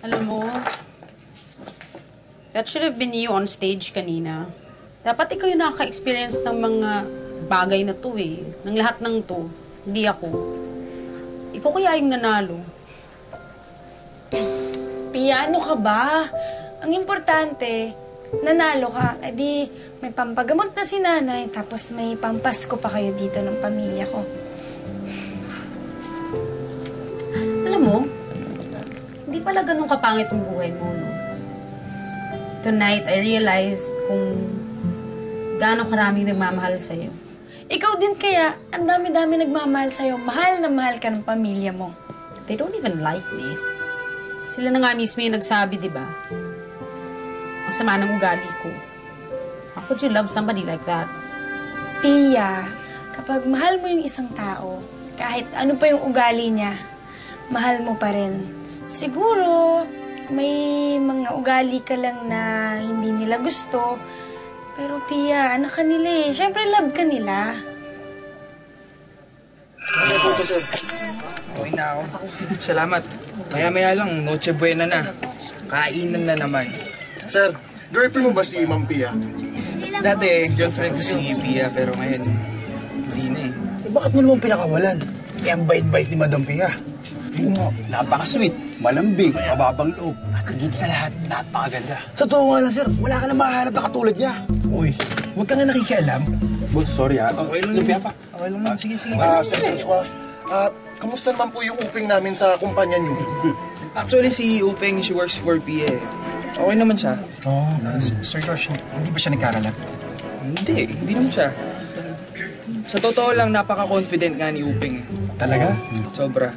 Alam mo, that should have been you on stage kanina. Dapat ikaw yung nakaka-experience ng mga bagay na to eh. Ng lahat ng to. Hindi ako. Ikaw kaya yung nanalo. Pia, ano ka ba? Ang importante, nanalo ka. E di, may pampagamot na si nanay, tapos may pampasko pa kayo dito ng pamilya ko. Pala ganun kapangit ang buhay mo, no? Tonight, I realized kung gaano karaming nagmamahal sa'yo. Ikaw din kaya, ang dami-dami nagmamahal sa'yo. Mahal na mahal ka ng pamilya mo. They don't even like me. Sila na nga mismo yung nagsabi, di ba? Ang sama ng ugali ko. How could you love somebody like that? Pia, kapag mahal mo yung isang tao, kahit ano pa yung ugali niya, mahal mo pa rin. Siguro, may mga ugali ka lang na hindi nila gusto, pero Pia, anak ka nila eh. Siyempre, love ka nila. Okay na ako. Salamat. Maya-maya lang, Noche Buena na. Kainan na naman. Sir, girlfriend mo ba si Ma'am Pia? Dati, girlfriend ko si Pia, pero ngayon, hindi na eh. Eh, bakit mo naman pinakawalan? Eh, ang bait-bait ni Madam Pia. Napaka-sweet, malambing, mababang loob, at higit sa lahat, napakaganda. Sa totoo nga lang, sir, wala ka na mahanap na katulad niya. Uy, Huwag ka nga nakikialam. boss, sorry ha. Okay lang Lumpia pa. Okay lang yun. Sige, sige. Ah, Sir Joshua, ah, kamusta naman po yung uping namin sa kumpanya niyo? Actually, si Upeng, she works for eh. Okay naman siya. Oo. Oh, Sir Josh, hindi ba siya nagkaralat? Hindi, hindi naman siya. Sa totoo lang, napaka-confident nga ni Upeng eh. Talaga? Sobra.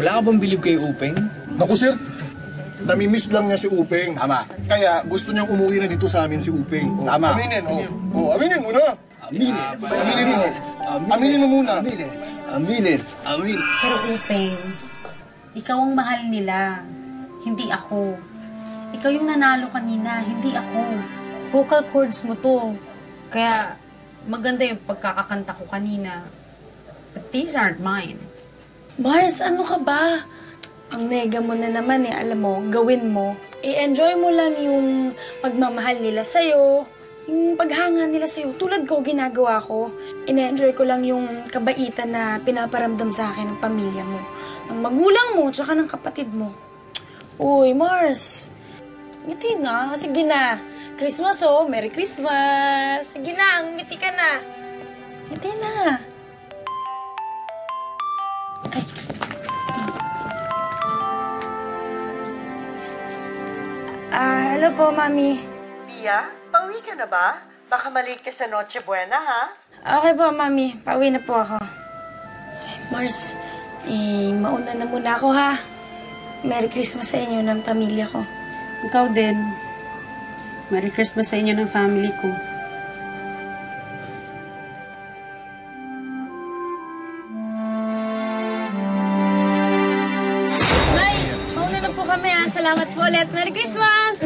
Wala ka bang bilib kay Upeng? Naku sir, namimiss lang niya si Uping. Tama. Kaya gusto niyang umuwi na dito sa amin si Uping. Oh, Tama. Aminin, oh. Oh, aminin mo na. Aminin. Aminin mo. Aminin mo muna. Aminin. Aminin. Aminin. Pero Upeng, ikaw ang mahal nila. Hindi ako. Ikaw yung nanalo kanina, hindi ako. Vocal cords mo to. Kaya maganda yung pagkakakanta ko kanina. But these aren't mine. Mars, ano ka ba? Ang nega mo na naman eh, alam mo, gawin mo. I-enjoy mo lang yung pagmamahal nila sa'yo, yung paghanga nila sa'yo. Tulad ko, ginagawa ko. Ine-enjoy ko lang yung kabaitan na pinaparamdam sa akin ng pamilya mo. Ng magulang mo, tsaka ng kapatid mo. Uy, Mars. Ngiti na. Sige na. Christmas oh. Merry Christmas. Sige na, ngiti ka na. Ngiti na. Hello po, Mami. Pia, pauwi ka na ba? Baka malate ka sa Noche Buena, ha? Okay po, Mami. Pauwi na po ako. Ay, Mars, eh, mauna na muna ako, ha? Merry Christmas sa inyo ng pamilya ko. Ikaw din. Merry Christmas sa inyo ng family ko. Salamat po ulit. Merry Christmas!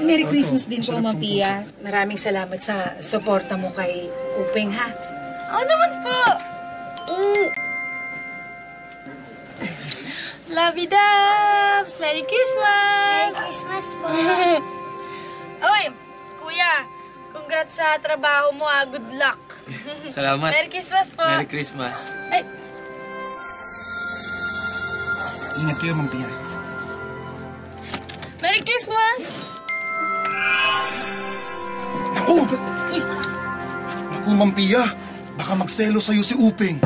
Merry Christmas din po, Ma'am Pia. Maraming salamat sa suporta mo kay Upeng, ha? Oo naman po! Mm. Love you, Dubs! Merry Christmas! Merry Christmas po! Oy, kuya, congrats sa trabaho mo, ha? Good luck! Salamat. Merry Christmas po! Merry Christmas. Ay, Ingat kayo, Ma'am Pia. Merry Christmas! Naku! Uy! Naku, Mampiya! Baka magselo sa'yo si Uping.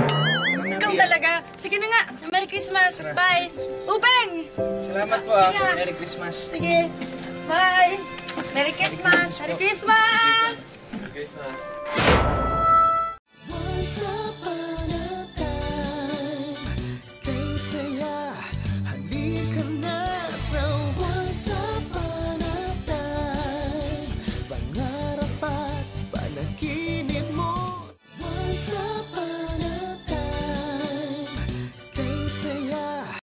Ikaw talaga. Sige na nga. Merry Christmas. Tara. Bye. Upeng! Salamat po, ah. Yeah. Merry Christmas. Sige. Bye. Merry Christmas. Merry Christmas. Merry Christmas. Merry Christmas. Merry Christmas.